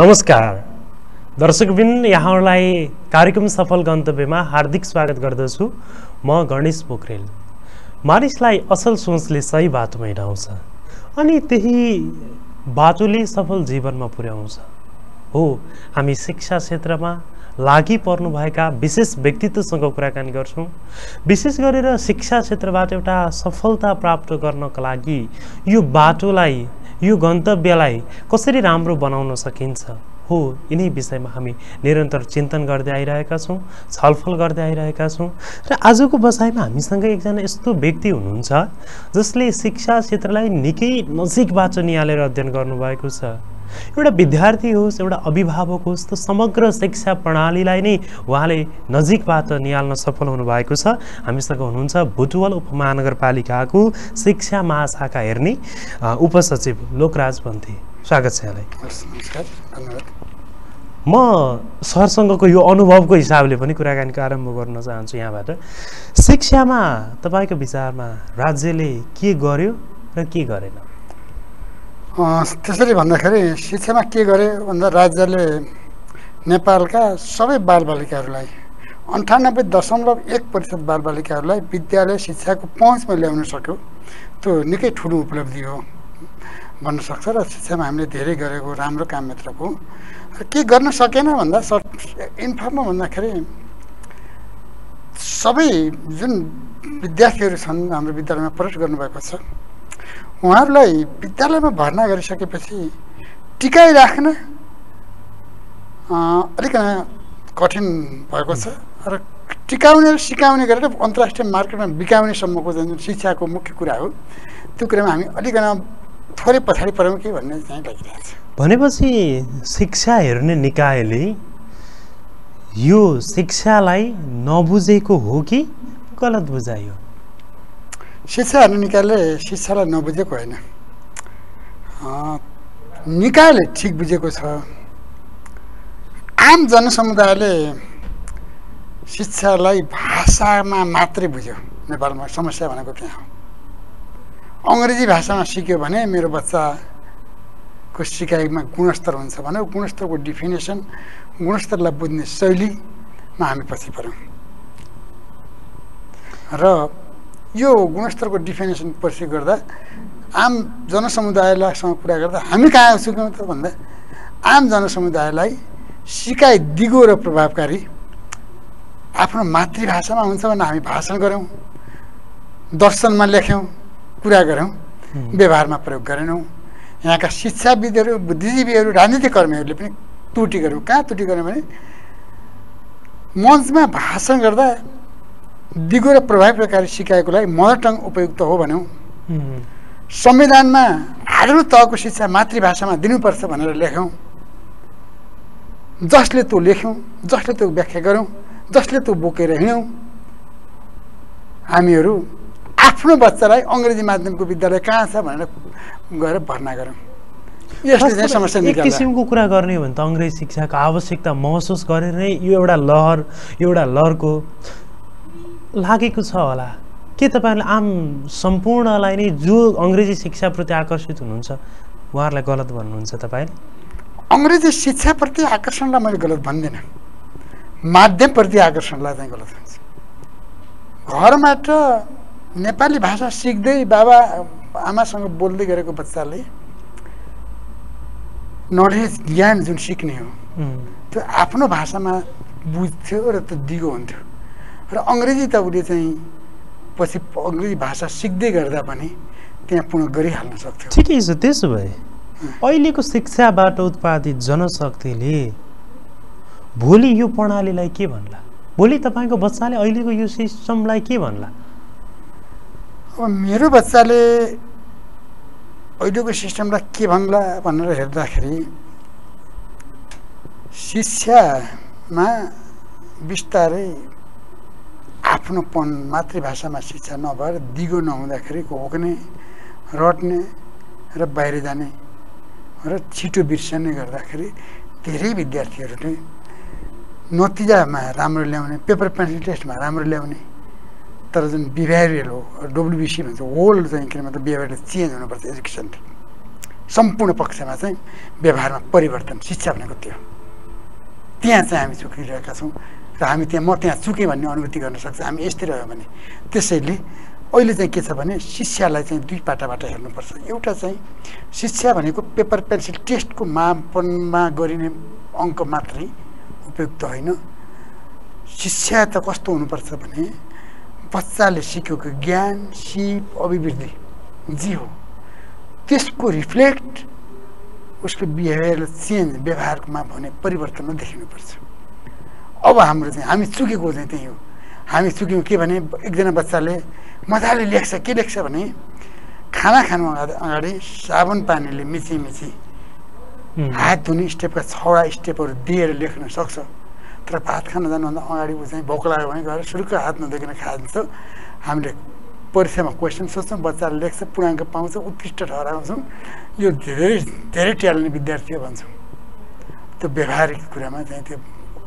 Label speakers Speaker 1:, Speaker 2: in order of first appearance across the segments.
Speaker 1: नमस्कार। दर्शकबिन यहाँहरूलाई कार्यक्रम सफल गन्तव्यमा हार्दिक स्वागत गर्दछु। म गणेश पोखरेल। मानिसलाई असल सोचले सही बाटोमा हिँडाउँछ अनि त्यही बाटोले सफल जीवनमा पुर्याउँछ। हो हामी शिक्षा क्षेत्रमा लागि पर्नुभएका विशेष व्यक्तित्वसँग कुराकानी गर्छौँ। विशेष गरेर शिक्षा क्षेत्रबाट एउटा सफलता प्राप्त गर्नको लागि यो बाटोलाई यो गन्तव्यलाई कसरी राम्रो बनाउन सकिन्छ? हो यिनै विषयमा हामी निरन्तर चिन्तन गर्दै आइरहेका छौँ छलफल गर्दै आइरहेका छौँ र आजको बसाइमा हामीसँग एकजना यस्तो व्यक्ति हुनुहुन्छ जसले शिक्षा क्षेत्रलाई निकै नजिकबाट निहालेर अध्ययन गर्नुभएको छ। एउटा विद्यार्थी होस् एउटा अभिभावक होस् त समग्र शिक्षा प्रणालीलाई नै उहाँले नजिकबाट निहाल्न सफल हुनुभएको छ। हामीसँग हुनुहुन्छ भुटवल उपमहानगरपालिकाको शिक्षा महाशाखा हेर्ने उपसचिव लोकराज पन्थी स्वागत छ यहाँलाई।
Speaker 2: हस्, नमस्कार धन्यवाद।
Speaker 1: म सरसँगको यो अनुभवको हिसाबले पनि कुराकानीको आरम्भ गर्न चाहन्छु यहाँबाट। शिक्षामा तपाईँको विचारमा राज्यले के गर्यो र के गरेन?
Speaker 2: त्यसरी भन्दाखेरि शिक्षामा के गरे भन्दा राज्यले नेपालका सबै बालबालिकाहरूलाई अन्ठानब्बे दशमलव एक प्रतिशत बालबालिकाहरूलाई विद्यालय शिक्षाको पहुँचमा ल्याउन सक्यो। त्यो निकै ठुलो उपलब्धि हो भन्न सक्छ र शिक्षामा हामीले धेरै गरेको राम्रो काम मात्रको। र के गर्न सकेन भन्दा सर्ट इन्फर्ममा भन्दाखेरि सबै जुन विद्यार्थीहरू छन् हाम्रो विद्यालयमा प्रवेश गर्नुभएको छ उहाँहरूलाई विद्यालयमा भर्ना गरिसकेपछि टिकाइराख्न अलिक कठिन भएको छ र टिकाउने र सिकाउने गरेर अन्तर्राष्ट्रिय मार्केटमा बिकाउनेसम्मको जुन शिक्षाको मुख्य कुरा हो त्यो कुरामा हामी अलिकन थोरै पछाडि पऱ्यौँ कि भन्ने चाहिँ लागिरहेको छ।
Speaker 1: भनेपछि शिक्षा हेर्ने निकायले यो शिक्षालाई नबुझेको हो कि गलत बुझायो?
Speaker 2: शिक्षा निकायले शिक्षालाई नबुझेको होइन निकायले ठिक बुझेको छ आम जनसमुदायले शिक्षालाई भाषामा मात्रै बुझ्यो नेपालमा समस्या भनेको त्यहाँ हो अङ्ग्रेजी भाषामा सिक्यो भने मेरो बच्चाको सिकाइमा गुणस्तर हुन्छ भने गुणस्तरको डिफिनेसन गुणस्तरलाई बुझ्ने शैलीमा हामी पछि पऱ्यौँ र यो गुणस्तरको डिफिनेसन पछि गर्दा आम जनसमुदायलाईसँग कुरा गर्दा हामी कहाँ सिक्यौँ त भन्दा आम जनसमुदायलाई सिकाइ दिगो र प्रभावकारी आफ्नो मातृभाषामा हुन्छ भने हामी भाषण गऱ्यौँ दर्शनमा लेख्यौँ कुरा गऱ्यौँ व्यवहारमा प्रयोग गरेनौँ। यहाँका शिक्षाविदहरू बुद्धिजीवीहरू राजनीतिक कर्मीहरूले पनि त्रुटि गऱ्यौँ। कहाँ त्रुटि गऱ्यौँ भने मञ्चमा भाषण गर्दा दिगो र प्रभावकारी सिकाएको लागि मदर टङ उपयुक्त हो भन्यौँ। संविधानमा आधारभूत तहको शिक्षा मातृभाषामा दिनुपर्छ भनेर लेख्यौँ। जसले त्यो लेख्यौँ जसले त्यो व्याख्या गऱ्यौँ जसले त्यो बोकेर हिँड्यौँ हामीहरू आफ्नो बच्चालाई अङ्ग्रेजी माध्यमको विद्यालय कहाँ छ भनेर गएर भर्ना गऱ्यौँ। यसले चाहिँ समस्या
Speaker 1: एक किसिमको कुरा गर्ने हो भने त अङ्ग्रेजी शिक्षाको आवश्यकता महसुस गरेर नै यो एउटा लहर एउटा लहरको लागेको छ होला। के तपाईँहरूले आम सम्पूर्णलाई नै जो अङ्ग्रेजी शिक्षाप्रति आकर्षित हुनुहुन्छ उहाँहरूलाई गलत भन्नुहुन्छ तपाईँले
Speaker 2: अङ्ग्रेजी शिक्षाप्रति आकर्षणलाई मैले गलत भन्दिनँ। माध्यमप्रति आकर्षणलाई चाहिँ गलत भन्छ। घरबाट नेपाली भाषा सिक्दै बाबा आमासँग बोल्दै गरेको बच्चाले नलेज ज्ञान जुन सिक्ने हो त्यो आफ्नो भाषामा बुझ्थ्यो र त्यो दिगो हुन्थ्यो। र अङ्ग्रेजी त उसले चाहिँ पछि अङ्ग्रेजी भाषा सिक्दै गर्दा पनि त्यहाँ पूर्ण गरिहाल्न सक्थ्यो।
Speaker 1: ठिकै छ त्यसो भए। अहिलेको शिक्षाबाट उत्पादित जनशक्तिले भोलि यो प्रणालीलाई के भन्ला? भोलि तपाईँको बच्चाले अहिलेको यो सिस्टमलाई के भन्ला?
Speaker 2: अब मेरो बच्चाले अहिलेको सिस्टमलाई के भन्ला भनेर हेर्दाखेरि शिक्षामा बिस्तारै आफ्नोपन मातृभाषामा शिक्षा नभएर दिगो नहुँदाखेरि होक्ने रट्ने र बाहिर जाने र छिटो बिर्सने गर्दाखेरि धेरै विद्यार्थीहरू नतिजामा राम्रो ल्याउने पेपर पेन्सिल टेस्टमा राम्रो ल्याउने तर जुन बिहेभियरल हो डब्लुबिसी भन्छ होल चाहिँ के मतलब बिहेभियर चेन्ज हुनुपर्छ एजुकेसन सम्पूर्ण पक्षमा चाहिँ व्यवहारमा परिवर्तन शिक्षा भनेको त्यो त्यहाँ चाहिँ हामी चुकिरहेका छौँ। र हामी त्यहाँ म त्यहाँ चुकेँ भन्ने अनुभूति गर्न सक्छ। हामी यस्तै रह्यो भने। त्यसैले अहिले चाहिँ के छ भने शिक्षालाई चाहिँ दुई पाटाबाट हेर्नुपर्छ। एउटा चाहिँ शिक्षा भनेको पेपर पेन्सिल टेस्टको मापनमा गरिने अङ्क मात्रै उपयुक्त होइन। शिक्षा त कस्तो हुनुपर्छ भने बच्चाले सिकेको ज्ञान सिप अभिवृद्धि जे हो। त्यसको रिफ्लेक्ट उसको बिहेभियर चेन्ज व्यवहारमा भने परिवर्तनमा देखिनुपर्छ। अब हाम्रो चाहिँ हामी चुकेको चाहिँ त्यही हो। हामी चुक्यौँ के भने एकजना बच्चाले मजाले लेख्छ के लेख्छ भने खाना खानु अगाडि अगाडि साबुन पानीले मिची मिची हात धुने स्टेपका छवटा स्टेपहरू दिएर लेख्न सक्छ। तर भात खान जानुभन्दा अगाडि ऊ चाहिँ भोक लाग्यो भने गएर सुरुक्क हात नदेखिन खान्छ। हामीले परीक्षामा क्वेसन सोध्छौँ बच्चाले लेख्छ पूर्णाङ्क पाउँछ उत्कृष्ट ठहराउँछौँ यो धेरै धेरै ट्यालेन्ट विद्यार्थी हो भन्छौँ। त्यो व्यवहारिक कुरामा चाहिँ त्यो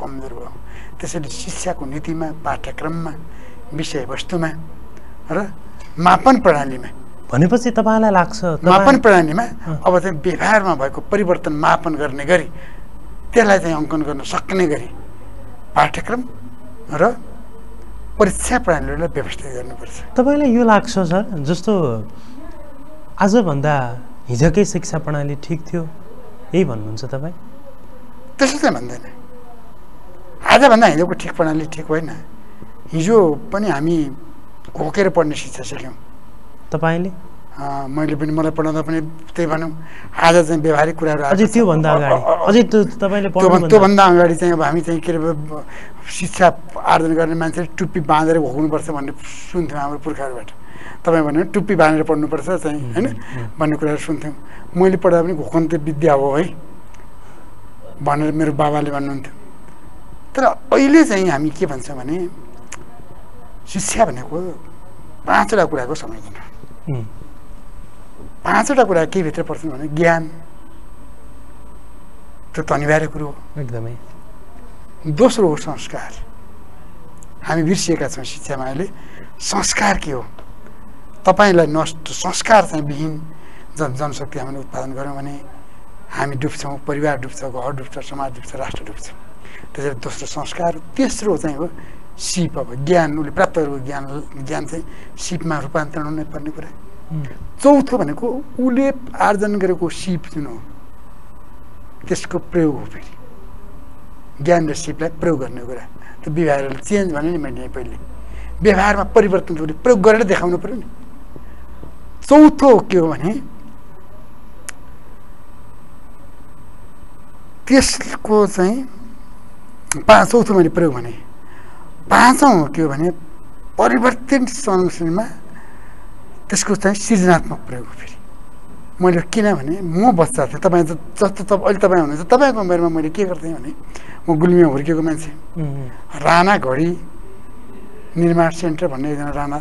Speaker 2: कमजोर भयो। त्यसैले शिक्षाको नीतिमा पाठ्यक्रममा विषयवस्तुमा र मापन प्रणालीमा।
Speaker 1: भनेपछि तपाईँलाई लाग्छ
Speaker 2: मापन प्रणालीमा। अब चाहिँ व्यवहारमा भएको परिवर्तन मापन गर्ने गरी त्यसलाई चाहिँ अङ्कन गर्न सक्ने गरी पाठ्यक्रम र परीक्षा प्रणालीलाई व्यवस्थित गर्नुपर्छ।
Speaker 1: तपाईँलाई यो लाग्छ सर जस्तो आजभन्दा हिजोकै शिक्षा प्रणाली ठिक थियो यही भन्नुहुन्छ तपाईँ?
Speaker 2: त्यसो चाहिँ भन्दैन। आजभन्दा हिजोको ठिक प्रणाली ठिक होइन। हिजो पनि हामी घोकेर पढ्ने शिक्षा सिक्यौँ।
Speaker 1: तपाईँले?
Speaker 2: मैले पनि मलाई पढाउँदा पनि त्यही भनौँ। आज चाहिँ व्यवहारिक कुराहरू
Speaker 1: अझै। त्योभन्दा अगाडि।
Speaker 2: त्योभन्दा अगाडि चाहिँ अब हामी चाहिँ के अरे शिक्षा आर्जन गर्ने मान्छेले टुप्पी बाँधेर घोक्नुपर्छ भन्ने सुन्थ्यौँ हाम्रो पुर्खाहरूबाट। तपाईँ भन्यो टुप्पी बाँधेर पढ्नुपर्छ चाहिँ होइन? भन्ने कुराहरू सुन्थ्यौँ। मैले पढ्दा पनि घोकन्ते विद्या हो है भनेर मेरो बाबाले भन्नुहुन्थ्यो। तर अहिले चाहिँ हामी के भन्छौँ भने शिक्षा भनेको पाँचवटा कुराको संयोजन हो पाँचवटा कुरा के भित्र पर्छन् भने ज्ञान त्यो त अनिवार्य कुरो हो।
Speaker 1: एकदमै।
Speaker 2: दोस्रो हो संस्कार। हामी बिर्सिएका छौँ शिक्षामा अहिले संस्कार के हो? तपाईँलाई नष्ट संस्कार चाहिँ विहीन जन जनशक्ति हामीले उत्पादन गऱ्यौँ भने हामी डुब्छौँ परिवार डुब्छ घर डुब्छ समाज डुब्छ राष्ट्र डुब्छ। त्यसरी दोस्रो संस्कार तेस्रो चाहिँ हो सिप अब ज्ञान उसले प्राप्त गरेको ज्ञान ज्ञान चाहिँ सिपमा रूपान्तरण हुनै पर्ने कुरा चौथो भनेको उसले आर्जन गरेको सिप जुन हो त्यसको प्रयोग हो फेरि ज्ञान र सिपलाई प्रयोग गर्ने कुरा त्यो व्यवहारलाई चेन्ज भने नि मैले पहिले व्यवहारमा परिवर्तन उसले प्रयोग गरेर देखाउनु पऱ्यो नि चौथो के हो भने त्यसको चाहिँ पाँच चौथो मैले प्रयोग भने पाँचौँ के हो भने परिवर्तन संरचनामा त्यसको चाहिँ सृजनात्मक प्रयोग हो फेरि। मैले किनभने म बच्चा थिएँ तपाईँ जस्तो तप अहिले तपाईँ हुनुहुन्छ तपाईँको उमेरमा मैले के गर्थेँ भने म गुल्मीमा हुर्केको मान्छे। राणा घडी निर्माण सेन्टर भन्ने एकजना राणा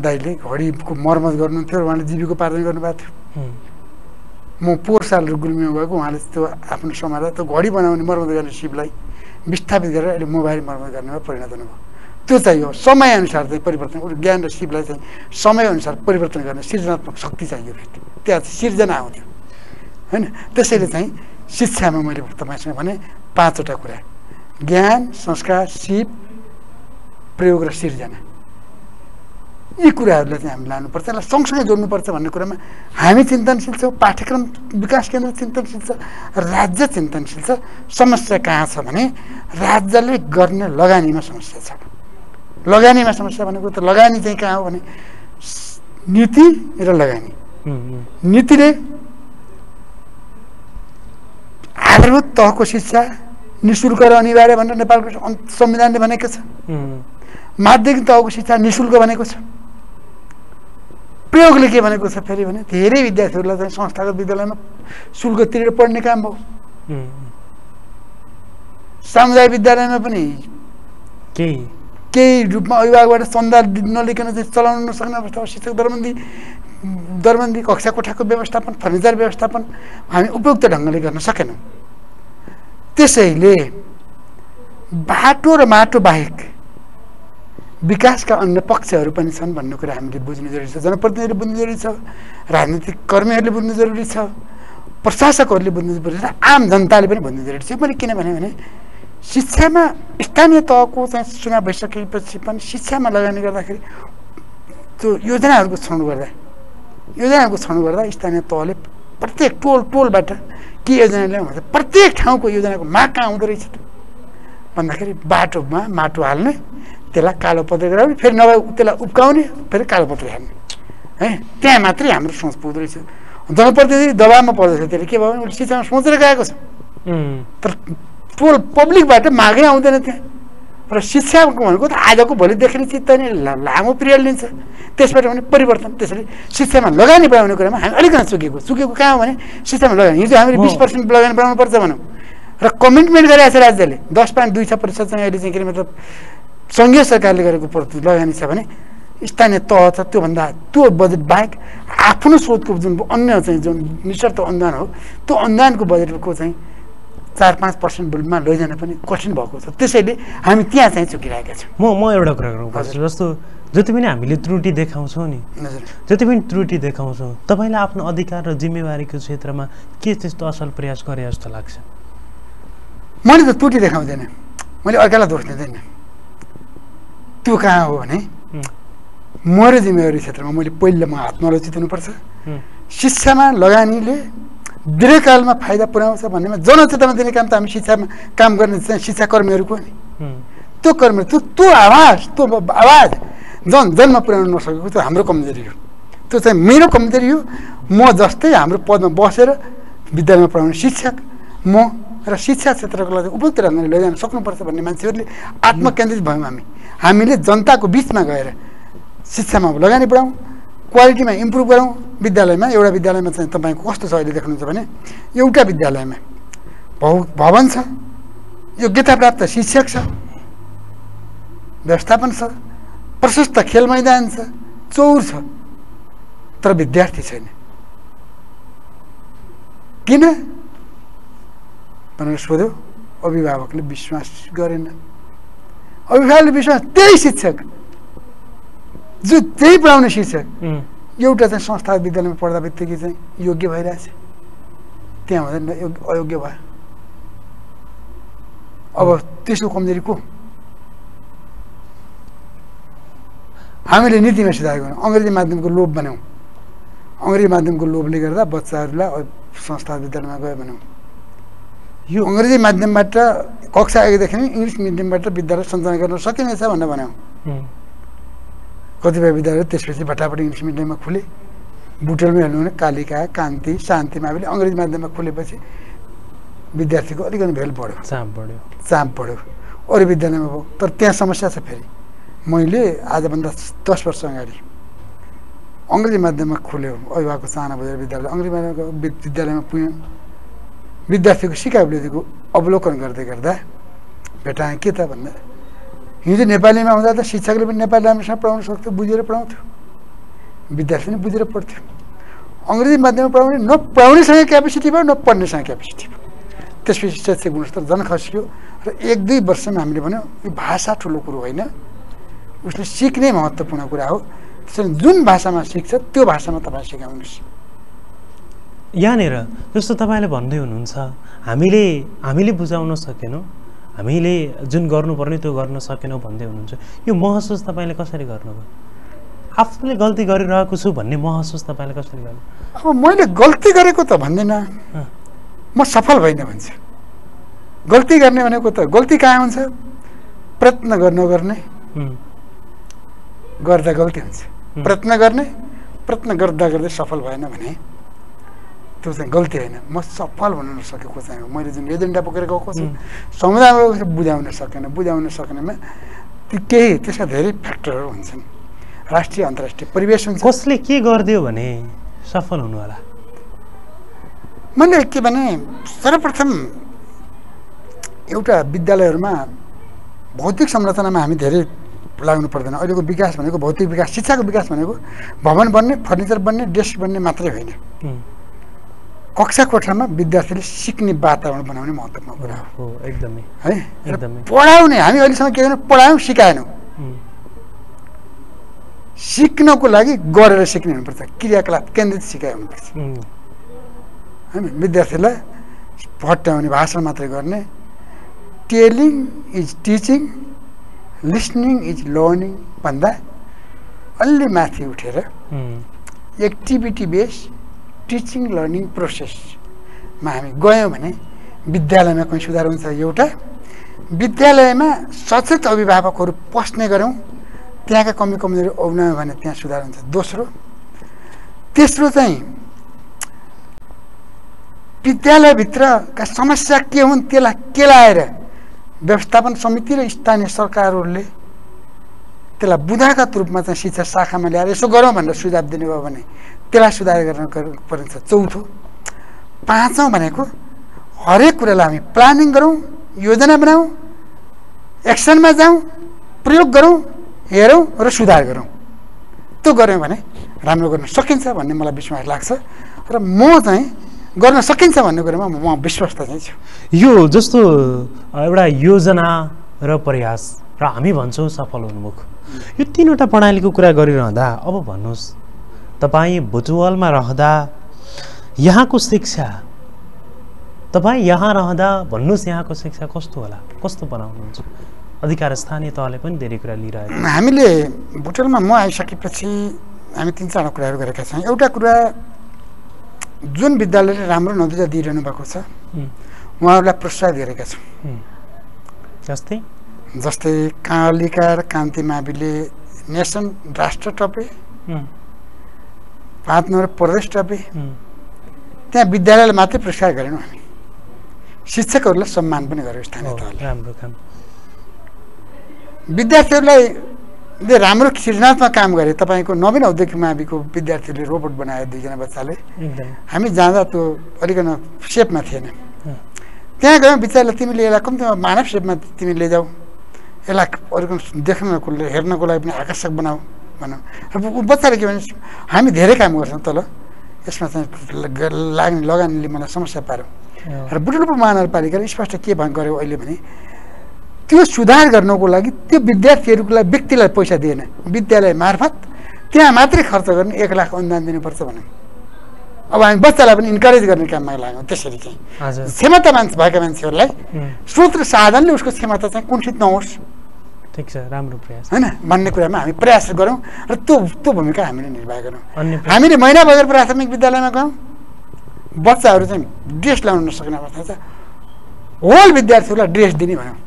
Speaker 2: दाईले घडीको मर्मत गर्नुहुन्थ्यो र उहाँले जीविकोपार्जन गर्नुभएको थियो। म पोहोर साल गुल्मीमा गएको उहाँले त्यो आफ्नो समाजलाई त्यो घडी बनाउने मर्मत गर्ने सिपलाई विस्थापित गरेर अहिले मोबाइल मर्मत गर्नेमा परिणत हुनुभयो त्यो चाहियो समयअनुसार चाहिँ परिवर्तन उसले ज्ञान र सिपलाई चाहिँ समयअनुसार परिवर्तन गर्ने सृजनात्मक शक्ति चाहियो फेरि त्यहाँ सिर्जना आउँथ्यो। होइन? त्यसैले चाहिँ शिक्षामा मैले तपाईँसँग भने पाँचवटा कुरा। ज्ञान संस्कार सिप प्रयोग र सिर्जना यी कुराहरूलाई चाहिँ हामी लानुपर्छ यसलाई सँगसँगै जोड्नुपर्छ भन्ने कुरामा हामी चिन्तनशील छौँ पाठ्यक्रम विकास केन्द्र चिन्तनशील छ राज्य चिन्तनशील छ। समस्या कहाँ छ भने राज्यले गर्ने लगानीमा समस्या छ। लगानीमा समस्या भनेको त लगानी चाहिँ कहाँ हो भने नीति र लगानी। नीतिले आधारभूत तहको शिक्षा नि शुल्क र अनिवार्य भनेर नेपालको संविधानले भनेको छ। माध्यमिक तहको शिक्षा नि शुल्क भनेको छ। प्रयोगले के भनेको छ फेरि भने धेरै विद्यार्थीहरूलाई चाहिँ संस्थागत विद्यालयमा शुल्क तिरेर पढ्ने काम भयो सामुदायिक विद्यालयमा पनि
Speaker 1: केही?
Speaker 2: केही रूपमा अभिभावकबाट चन्दा नलिकन चाहिँ चलाउन नसक्ने अवस्था शिक्षक दरबन्दी दरबन्दी कक्षा कोठाको व्यवस्थापन फर्निचर व्यवस्थापन हामी उपयुक्त ढङ्गले गर्न सकेनौँ। त्यसैले बाटो र माटो बाहेक विकासका अन्य पक्षहरू पनि छन् भन्ने कुरा हामीले बुझ्नु जरुरी छ। जनप्रतिनिधिहरूले बुझ्नु जरुरी छ राजनीतिक कर्मीहरूले बुझ्नु जरुरी छ प्रशासकहरूले बुझ्नु जरुरी छ आम जनताले पनि बुझ्नु जरुरी छ। मैले किन भने भने शिक्षामा स्थानीय तहको चाहिँ चुनाव भइसकेपछि पनि शिक्षामा लगानी गर्दाखेरि त्यो योजनाहरूको छनौट गर्दा योजनाहरूको छनौट गर्दा स्थानीय तहले प्रत्येक टोल टोलबाट के योजना ल्याउँ भन्दा प्रत्येक ठाउँको योजनाको माग कहाँ आउँदो रहेछ भन्दाखेरि बाटोमा माटो हाल्ने त्यसलाई कालो पत्र गराउने फेरि नभए त्यसलाई उब्काउने फेरि कालो पत्र हाल्ने है? त्यहाँ मात्रै हाम्रो सोच पुग्दो रहेछ। जनप्रतिनिधि दबावमा पर्दछ। त्यसले के भयो भने उसले शिक्षामा सोचेर गएको छ। तर टोल पब्लिकबाट मागै आउँदैन त्यहाँ। र शिक्षाको भनेको त आजको भोलि देख्ने चित्त नै लामो पिरियड लिन्छ। त्यसबाट भने परिवर्तन। त्यसरी शिक्षामा लगानी बढाउने कुरामा हामी अलिकति चुकेको चुकेको कहाँ हो भने शिक्षामा लगानी। हिजो हामीले। बिस पर्सेन्ट लगानी बढाउनु पर्छ भनौँ। र कमिटमेन्ट गरेको छ राज्यले। दस पाँच दुई छ प्रतिशत चाहिँ अहिले चाहिँ के अरे मतलब सङ्घीय सरकारले गरेको प्रति लगानी छ भने स्थानीय तह छ त्योभन्दा त्यो बजेट बाहेक आफ्नो स्रोतको जुन अन्य चाहिँ जुन निशर्त अनुदान हो त्यो अनुदानको बजेटको चाहिँ चार पाँच पर्सेन्ट बुलमा लैजान पनि कठिन भएको छ। त्यसैले हामी त्यहाँ चाहिँ चुकिरहेका छौँ।
Speaker 1: म म एउटा कुरा पर्छु जस्तो जति पनि हामीले त्रुटि देखाउँछौँ नि जति पनि त्रुटि देखाउँछौँ तपाईँले आफ्नो अधिकार र जिम्मेवारीको क्षेत्रमा के त्यस्तो असल प्रयास गरे जस्तो लाग्छ?
Speaker 2: मैले त त्रुटि देखाउँदैन। मैले अर्कालाई दोष दिँदैन। त्यो कहाँ हो भने? मेरो जिम्मेवारी क्षेत्रमा मैले पहिला म आत्मालोचित हुनुपर्छ।
Speaker 1: उम्,
Speaker 2: शिक्षामा लगानीले दीर्घकालमा फाइदा पुर्याउँछ भन्नेमा जनचेतना दिने काम त हामी शिक्षामा काम गर्ने शिक्षाकर्मीहरूको नि? त्यो कर्मी त्यो त्यो आवाज त्यो आवाज जन जनमा पुर्याउन नसकेको त्यो हाम्रो कमजोरी हो। त्यो चाहिँ मेरो कमजोरी हो। म जस्तै हाम्रो पदमा बसेर विद्यालयमा पढाउने शिक्षक म र शिक्षा क्षेत्रको लागि उपयुक्त ढङ्गले लैजान सक्नुपर्छ भन्ने मान्छेहरूले आत्मकेन्द्रित भयौँ हामी। हामीले जनताको बिचमा गएर शिक्षामा लगानी बढाउँ क्वालिटीमा इम्प्रुभ गरौँ। विद्यालयमा एउटा विद्यालयमा चाहिँ तपाईँको कस्तो छ अहिले देख्नुहुन्छ भने एउटा विद्यालयमा भव भवन छ योग्यता प्राप्त शिक्षक छ व्यवस्थापन छ प्रशस्त खेल मैदान छ चौर छ तर विद्यार्थी छैन। किन? भनेर सोध्यो। अभिभावकले विश्वास गरेन। अभिभावकले विश्वास त्यही शिक्षक। जो त्यही पढाउने शिक्षक। एउटा चाहिँ संस्था विद्यालयमा पढ्दा बित्तिकै चाहिँ योग्य भइरहेछ त्यहाँ भन्दा योग्य अयोग्य भयो। अब त्यसको कमजोरी को? हामीले नीतिमा सुधार गऱ्यौँ अङ्ग्रेजी माध्यमको लोभ बनायौँ अङ्ग्रेजी माध्यमको लोभले गर्दा बच्चाहरूलाई संस्था विद्यालयमा गयो भनौँ
Speaker 1: यो
Speaker 2: अङ्ग्रेजी माध्यमबाट कक्षा एकदेखि नै इङ्ग्लिस मिडियमबाट विद्यालय सञ्चालन गर्न सकिनेछ भनेर भन्यौँ। कतिपय विद्यालय त्यसपछि भट्टापट्टि इङ्ग्लिस मिडियममा खुले। बुटलमा हेर्नु भने कालिका कान्ति शान्ति माविले अङ्ग्रेजी माध्यममा खुलेपछि विद्यार्थीको अलिकति भेल बढ्यो।
Speaker 1: चाप बढ्यो।
Speaker 2: चाप बढ्यो। अरू विद्यालयमा भयो। तर त्यहाँ समस्या छ फेरि। मैले आजभन्दा दस वर्ष अगाडि अङ्ग्रेजी माध्यममा खुल्यो। अभिभावकको चाहना बजार विद्यालय। अङ्ग्रेजी माध्यमको विद्यालयमा पुग्यौँ। विद्यार्थीको सिकावृत्तिको अवलोकन गर्दै गर्दा भेटाएँ के त भन्दा हिजो नेपालीमा हुँदा त शिक्षकले पनि नेपाली राम्रोसँग पढाउन सक्थ्यो बुझेर पढाउँथ्यो। विद्यार्थी पनि बुझेर पढ्थ्यो। अङ्ग्रेजी माध्यममा पढाउने न पढाउनेसँग क्यापेसिटी भयो न पढ्नेसँग क्यापेसिटी भयो। त्यसपछि शैक्षिक गुणस्तर झन् खस्कियो र एक दुई वर्षमा हामीले भन्यौँ यो भाषा ठुलो कुरो होइन। उसले सिक्ने महत्त्वपूर्ण कुरा हो। त्यसरी जुन भाषामा सिक्छ त्यो भाषामा तपाईँ सिकाउनुहोस्।
Speaker 1: यहाँनिर जस्तो तपाईँले भन्दै हुनुहुन्छ हामीले हामीले बुझाउन सकेनौँ हामीले जुन गर्नुपर्ने त्यो गर्न सकेनौँ भन्दै हुनुहुन्छ यो महसुस तपाईँले कसरी गर्नुभयो? आफूले गल्ती गरिरहेको छु भन्ने महसुस तपाईँले कसरी गर्नु?
Speaker 2: अब मैले गल्ती गरेको त भन्दिनँ। म सफल भइनँ भन्छु। गल्ती गर्ने भनेको त गल्ती कहाँ हुन्छ? प्रयत्न गर्न गर्ने गर्दा गल्ती हुन्छ। प्रयत्न गर्ने प्रयत्न गर्दा गर्दै सफल भएन भने त्यो चाहिँ गल्ती होइन म सफल हुन नसकेको चाहिँ मैले जुन एजेन्डा बोकेर गएको छु। समुदायमा बुझाउन सकेन बुझाउन सकेनमा ती केही त्यसका धेरै फ्याक्टरहरू हुन्छन् राष्ट्रिय अन्तर्राष्ट्रिय परिवेश हुन्छ
Speaker 1: कसले के गरिदियो भने सफल हुनु होला
Speaker 2: मैले के भने सर्वप्रथम एउटा विद्यालयहरूमा भौतिक संरचनामा हामी धेरै लाग्नु पर्दैन अहिलेको विकास भनेको भौतिक विकास शिक्षाको विकास भनेको भवन बन्ने फर्निचर बन्ने डेस्क बन्ने मात्रै होइन कक्षा कोठामा विद्यार्थीले सिक्ने वातावरण बनाउने महत्त्वपूर्ण कुरा हो।
Speaker 1: एकदमै।
Speaker 2: है?
Speaker 1: एकदमै।
Speaker 2: पढाउने हामी अहिलेसम्म के गर्नु पढायौँ सिकाएनौँ। सिक्नको लागि गरेर सिक्ने हुनुपर्छ क्रियाकलाप केन्द्रित सिकाइ हुनुपर्छ। होइन? विद्यार्थीलाई भट्टाउने भाषण मात्रै गर्ने। Telling is teaching listening is learning भन्दा अलि माथि उठेर एक्टिभिटी बेस टिचिङ लर्निङ प्रोसेसमा हामी गयौँ भने विद्यालयमा कहीँ सुधार हुन्छ एउटा विद्यालयमा सचेत अभिभावकहरू पस्ने गरौँ त्यहाँका कमी कमजोरी औनायो भने त्यहाँ सुधार हुन्छ। दोस्रो तेस्रो चाहिँ विद्यालयभित्रका समस्या के हुन् त्यसलाई केलाएर व्यवस्थापन समिति र स्थानीय सरकारहरूले त्यसलाई बुदागत रूपमा चाहिँ शिक्षा शाखामा ल्याएर यसो गरौँ भनेर सुझाव दिनुभयो भने त्यसलाई सुधार गर्न गर- परिन्छ चौथो पाँचौँ भनेको हरेक कुरालाई हामी प्लानिङ गरौँ योजना बनाऊँ एक्सनमा जाउँ प्रयोग गरौँ हेरौँ र सुधार गरौँ। त्यो गऱ्यौँ भने राम्रो गर्न सकिन्छ भन्ने मलाई विश्वास लाग्छ र म चाहिँ गर्न सकिन्छ भन्ने कुरामा म विश्वस्त चाहिँ छु।
Speaker 1: यो जस्तो एउटा योजना र प्रयास र हामी भन्छौँ सफल उन्मुख यो तिनवटा प्रणालीको कुरा गरिरहँदा अब भन्नुहोस् तपाईँ बुटवलमा रहँदा यहाँको शिक्षा तपाईँ यहाँ रहँदा भन्नुहोस् यहाँको शिक्षा कस्तो होला कस्तो बनाउनुहुन्छ? अधिकार स्थानीय तहले पनि धेरै कुरा लिइरहेको
Speaker 2: हामीले भुटेलमा म आइसकेपछि हामी तिन चारवटा कुराहरू गरेका छौँ। एउटा कुरा जुन विद्यालयले राम्रो नतिजा दिइरहनु भएको छ उहाँहरूलाई प्रोत्साहित गरेका छौँ।
Speaker 1: जस्तै?
Speaker 2: जस्तै कालिका र कान्ति माविले नेसन राष्ट्र टपे पाँच नम्बर प्रदेश टपे त्यहाँ विद्यालयलाई मात्रै प्रोत्साहित गरेनौँ हामी। शिक्षकहरूलाई सम्मान पनि गर्यो स्थानीय तहले।
Speaker 1: राम्रो काम।
Speaker 2: विद्यार्थीहरूलाई राम्रो सृजनात्मक काम गरे तपाईँको नवीन औद्योगिक माविको विद्यार्थीले रोबोट बनायो दुईजना बच्चाले। हामी जाँदा त्यो अलिकन सेपमा थिएन। त्यहाँ गयौँ बिचरालाई तिमीले यसलाई कम्तीमा मानव सेपमा तिमी लिइजाऊ यसलाई अलिकन देख्नको हेर्नको लागि पनि आकर्षक बनाऊ। भनौँ। ऊ बच्चाले के भने हामी धेरै काम गर्छौँ तल। यसमा चाहिँ लाग्ने लगानीले मलाई समस्या पार्यो
Speaker 1: अँ,
Speaker 2: र बुटुलपुर महानगरपालिकाले स्पष्ट के भन् गर्यो अहिले भने त्यो सुधार गर्नको लागि त्यो विद्यार्थीहरूको लागि व्यक्तिलाई पैसा दिएन। विद्यालय मार्फत त्यहाँ मात्रै खर्च गर्ने एक लाख अनुदान दिनुपर्छ भने अब हामी बच्चालाई पनि इन्करेज गर्ने काममा लाग्यौँ त्यसरी चाहिँ। क्षमता मान्छे भएका मान्छेहरूलाई स्रोत र साधनले उसको क्षमता चाहिँ कुण्ठित नहोस्।
Speaker 1: ठिक छ राम्रो प्रयास।
Speaker 2: होइन भन्ने कुरामा हामी प्रयास गरौँ र त्यो त्यो भूमिका हामीले निर्वाह गरौँ। हामीले मैना बजार प्राथमिक विद्यालयमा गयौँ। बच्चाहरू चाहिँ ड्रेस लाउन नसक्ने अवस्था छ। होल विद्यार्थीहरूलाई ड्रेस दिने भन्यौँ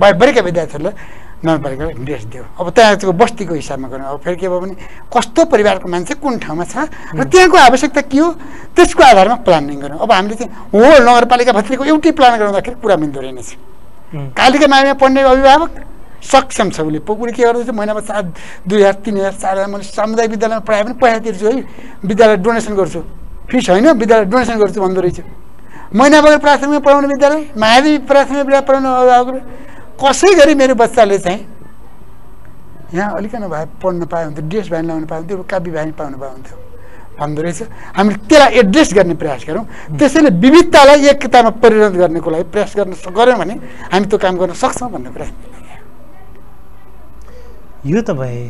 Speaker 2: भएभरिका विद्यार्थीहरूलाई नगरपालिकाले ड्रेस दियो। अब त्यहाँको बस्तीको हिसाबमा गऱ्यौँ अब फेरि के भयो भने कस्तो परिवारको मान्छे कुन ठाउँमा छ र त्यहाँको आवश्यकता के हो त्यसको आधारमा प्लानिङ गऱ्यौँ अब हामीले चाहिँ होल नगरपालिका भित्रको एउटै प्लान गराउँदाखेरि पुरा मिल्दो रहेनछ। कालिका माविमा पढ्ने अभिभावक सक्षम छ उसले। उसले के गर्दैछ? महिनामा सात दुई हजार तिन हजार चार हजार मैले सामुदायिक विद्यालयमा पढाए पनि पैसा तिर्छु है। विद्यालय डोनेसन गर्छु। फिस होइन विद्यालय डोनेसन गर्छु भन्दो रहेछ। महिनाभर प्राथमिक पढाउने विद्यालय मावि प्राथमिक विद्यालय पढाउने कसै गरी मेरो बच्चाले चाहिँ यहाँ अलिकन भए पढ्न पाए हुन्थ्यो ड्रेस भ्यान लाउनु पाए हुन्थ्यो कापी भ्यान पाउनु पाए हुन्थ्यो भन्दो रहेछ। हामीले त्यसलाई एड्रेस गर्ने प्रयास गरौँ। त्यसैले विविधतालाई एकतामा परिणत गर्नेको लागि प्रयास गर्न गऱ्यौँ भने हामी त्यो काम गर्न सक्छौँ भन्ने कुरा।
Speaker 1: यो त भए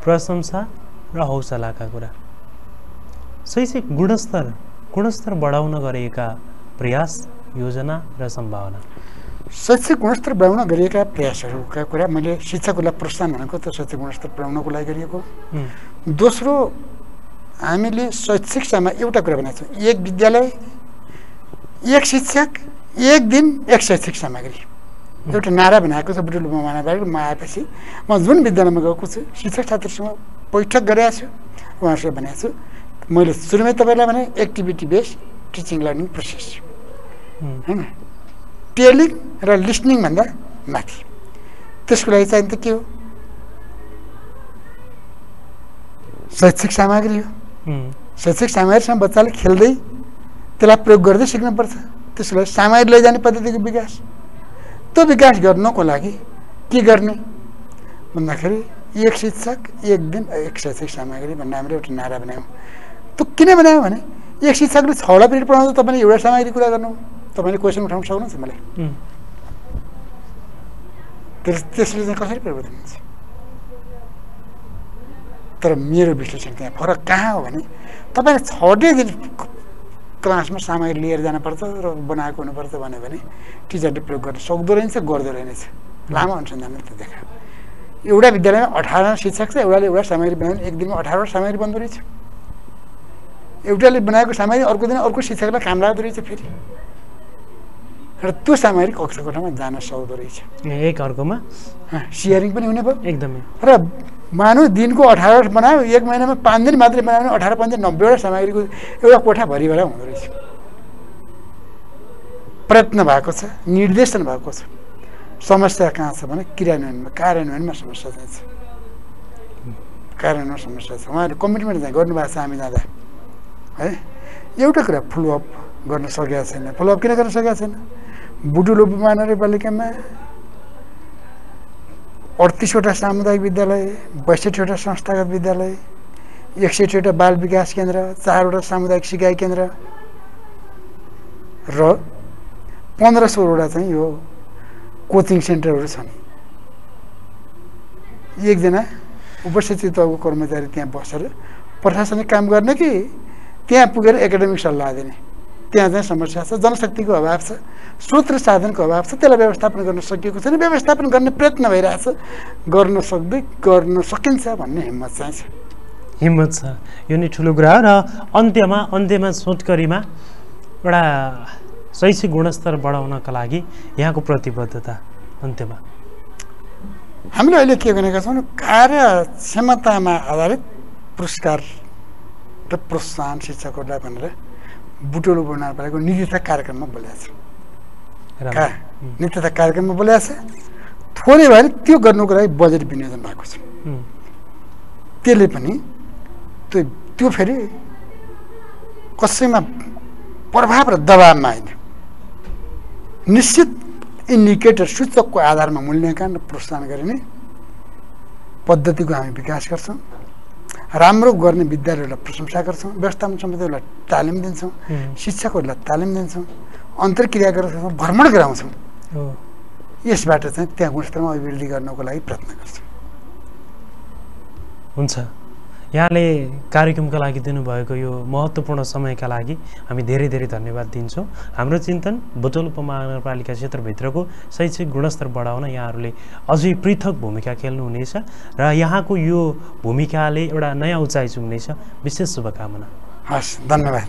Speaker 1: प्रशंसा र हौसलाका कुरा। शैक्षिक गुणस्तर गुणस्तर बढाउन गरिएका प्रयास योजना र सम्भावना।
Speaker 2: शैक्षिक गुणस्तर बढाउन गरिएका प्रयासहरूका कुरा मैले शिक्षकहरूलाई प्रोत्साहन भनेको त शैक्षिक गुणस्तर बढाउनको लागि गरिएको दोस्रो हामीले शैक्षिक शिक्षामा एउटा कुरा भनेको छौँ एक विद्यालय एक शिक्षक एक दिन एक शैक्षिक सामग्री एउटा नारा बनाएको छ बुटुलमा महानगरपालिका म आएपछि म जुन विद्यालयमा गएको छु शिक्षक छात्रसँग बैठक गरेको छु उहाँहरूसँग भनेको छु मैले सुरुमै तपाईँलाई भने activity base teaching learning process होइन? टेलिङ र लिसनिङभन्दा माथि। त्यसको लागि चाहिँ त के हो? शैक्षिक सामग्री हो। शैक्षिक सामग्रीसँग बच्चाले खेल्दै त्यसलाई प्रयोग गर्दै सिक्नुपर्छ। त्यसको लागि सामग्री लैजाने पद्धतिको विकास। त्यो विकास गर्नको लागि के गर्ने? भन्दाखेरि एक शिक्षक एक दिन एक शैक्षिक सामग्री भन्ने हामीले एउटा नारा बनायौँ त्यो किन बनायौँ भने एक शिक्षकले छवटा पिरियड पढाउँदा तपाईँले एउटा सामग्री कुरा गर्नु तपाईँले क्वेसन उठाउन सक्नुहुन्छ मलाई त्यस त्यसले चाहिँ कसरी परिवर्तन हुन्छ तर मेरो विश्लेषण त्यहाँ फरक कहाँ हो भने तपाईँले छटै दिन क्लासमा सामग्री लिएर जानुपर्छ र बनाएको हुनुपर्छ भन्यो भने टिचरले प्रयोग गर्न सक्दो रहेछ गर्दो रहेछ लामो अनुसन्धानले त्यो देखायो एउटा विद्यालयमा अठार शिक्षक छ एउटाले एउटा सामग्री बनायो एक दिनमा अठारवटा सामग्री बन्दो रहेछ। एउटाले बनाएको सामग्री अर्को दिन अर्को शिक्षकलाई काम लाग्दो रहेछ फेरि। र त्यो सामग्री कक्षा कोठामा जान सक्दो रहेछ।
Speaker 1: एक अर्कोमा
Speaker 2: सियरिङ पनि हुने भयो।
Speaker 1: एकदमै।
Speaker 2: र मानु दिनको अठारवटा बनायो एक महिनामा पाँच दिन मात्रै बनायो भने अठार पाँच दिन नब्बेवटा सामग्रीको एउटा कोठा भरिभर हुँदो रहेछ। प्रयत्न भएको छ निर्देशन भएको छ। समस्या कहाँ छ भने क्रियान्वयनमा कार्यान्वयनमा समस्या चाहिँ छ। कार्यान्वयनमा समस्या छ। उहाँहरूले कमिटमेन्ट चाहिँ गर्नुभएको छ हामी जाँदा है? एउटा कुरा फलोअप गर्न सकेका छैन। फलोअप किन गर्न सकेका छैन? बुटुलो महानगरपालिकामा अडतिसवटा सामुदायिक विद्यालय बैसठीवटा संस्थागत विद्यालय एकसठीवटा बाल विकास केन्द्र चारवटा सामुदायिक सिकाइ केन्द्र र पन्ध्र सोह्रवटा चाहिँ यो कोचिङ सेन्टरहरू छन्। एकजना उपसचिव तहको कर्मचारी त्यहाँ बसेर प्रशासनिक काम गर्ने कि त्यहाँ पुगेर एकाडेमिक सल्लाह दिने? त्यहाँ चाहिँ समस्या छ जनशक्तिको अभाव छ स्रोत र साधनको अभाव छ त्यसलाई व्यवस्थापन गर्न सकिएको छैन। व्यवस्थापन गर्ने प्रयत्न भइरहेछ गर्न सक्दै गर्न सकिन्छ भन्ने हिम्मत चाहिँ छ।
Speaker 1: हिम्मत छ। यो नै ठुलो कुरा हो र अन्त्यमा अन्त्यमा सोटकरीमा एउटा शैक्षिक गुणस्तर बढाउनका लागि यहाँको प्रतिबद्धता अन्त्यमा।
Speaker 2: हामीले अहिले के भनेका छौँ भने कार्यक्षमतामा आधारित पुरस्कार र प्रोत्साहन शिक्षकहरूलाई भनेर बुटोलो बनाएर पारेको नित्यता कार्यक्रममा बोलेको छ। का नित्यता कार्यक्रममा बोलेको छ। थोरै भए पनि त्यो गर्नुको लागि बजेट विनियोजन भएको छ। त्यसले पनि त्यो त्यो फेरि कसैमा प्रभाव र दबावमा होइन निश्चित इन्डिकेटर सूचकको आधारमा मूल्याङ्कन र प्रोत्साहन गरिने पद्धतिको हामी विकास गर्छौँ। राम्रो गर्ने विद्यालयहरूलाई प्रशंसा गर्छौँ व्यवस्थापन समितिहरूलाई तालिम दिन्छौँ शिक्षकहरूलाई तालिम दिन्छौँ अन्तर्क्रिया गर्छौँ भ्रमण गराउँछौँ। यसबाट चाहिँ त्यहाँ गुणस्तरमा अभिवृद्धि गर्नको लागि प्रयत्न गर्छौँ।
Speaker 1: हुन्छ। यहाँले कार्यक्रमका लागि दिनुभएको यो महत्त्वपूर्ण समयका लागि हामी धेरै धेरै धन्यवाद दिन्छौँ। हाम्रो चिन्तन बुटोल उपमहानगरपालिका क्षेत्रभित्रको शैक्षिक गुणस्तर बढाउन यहाँहरूले अझै पृथक भूमिका खेल्नुहुनेछ र यहाँको यो भूमिकाले एउटा नयाँ उचाइ छुम्नेछ विशेष शुभकामना।
Speaker 2: हस् धन्यवाद।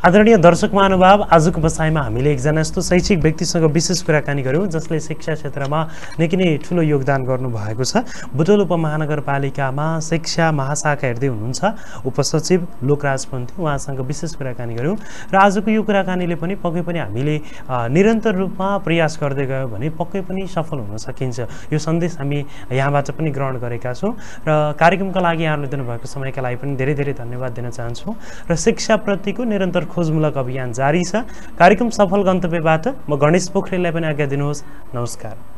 Speaker 1: आदरणीय दर्शक महानुभाव आजको बसाइमा हामीले एकजना यस्तो शैक्षिक व्यक्तिसँग विशेष कुराकानी गऱ्यौँ जसले शिक्षा क्षेत्रमा निकै नै ठुलो योगदान गर्नुभएको छ। बुटोल उपमहानगरपालिकामा शिक्षा महाशाखा हेर्दै हुनुहुन्छ। उपसचिव लोकराज पन्थी उहाँसँग विशेष कुराकानी गऱ्यौँ र आजको यो कुराकानीले पनि पक्कै पनि हामीले निरन्तर रूपमा प्रयास गर्दै गयो भने पक्कै पनि सफल हुन सकिन्छ। यो सन्देश हामी यहाँबाट पनि ग्रहण गरेका छौँ। र कार्यक्रमका लागि यहाँहरूले दिनुभएको समयका लागि पनि धेरै धेरै धन्यवाद दिन चाहन्छौँ। र शिक्षाप्रतिको निरन्तर खोजमूलक अभियान जारी छ। कार्यक्रम सफल गन्तव्यबाट म गणेश पोखरेललाई पनि आज्ञा दिनुहोस्। नमस्कार।